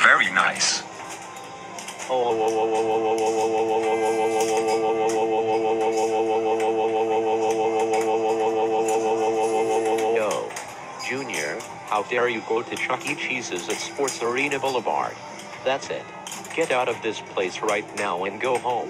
Very nice. Yo, Junior, how dare you go to Chuck E. Cheese's at Sports Arena Boulevard? That's it. Get out of this place right now and go home.